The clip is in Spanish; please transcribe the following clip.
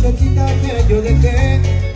muchachita que yo dejé.